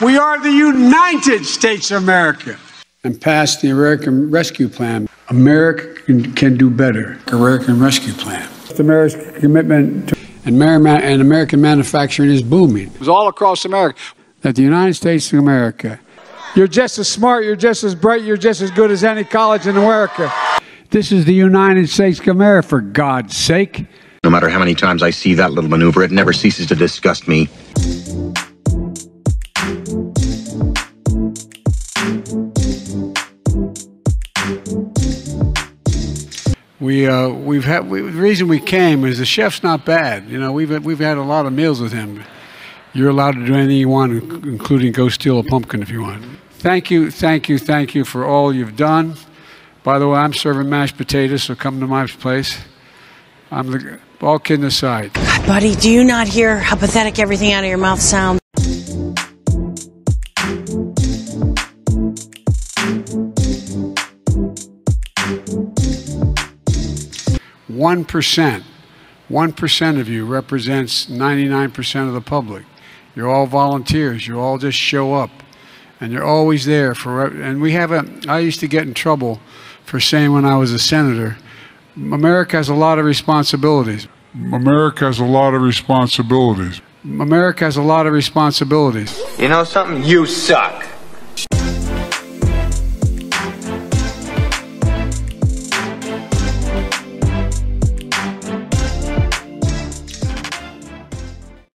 We are the United States of America. And passed the American Rescue Plan. America can, can do better. American Rescue Plan. America's commitment to and, and American manufacturing is booming. It was all across America. That the United States of America. You're just as smart, you're just as bright, you're just as good as any college in America. This is the United States of America, for God's sake. No matter how many times I see that little maneuver, it never ceases to disgust me. We uh, we've had we, the reason we came is the chef's not bad. You know we've we've had a lot of meals with him. You're allowed to do anything you want, including go steal a pumpkin if you want. Thank you, thank you, thank you for all you've done. By the way, I'm serving mashed potatoes, so come to my place. I'm the all kidding aside. God, buddy, do you not hear how pathetic everything out of your mouth sounds? One percent, one percent of you represents 99% of the public. You're all volunteers. You all just show up, and you're always there for. And we have a. I used to get in trouble for saying when I was a senator America has a lot of responsibilities. America has a lot of responsibilities. America has a lot of responsibilities. You know something? You suck.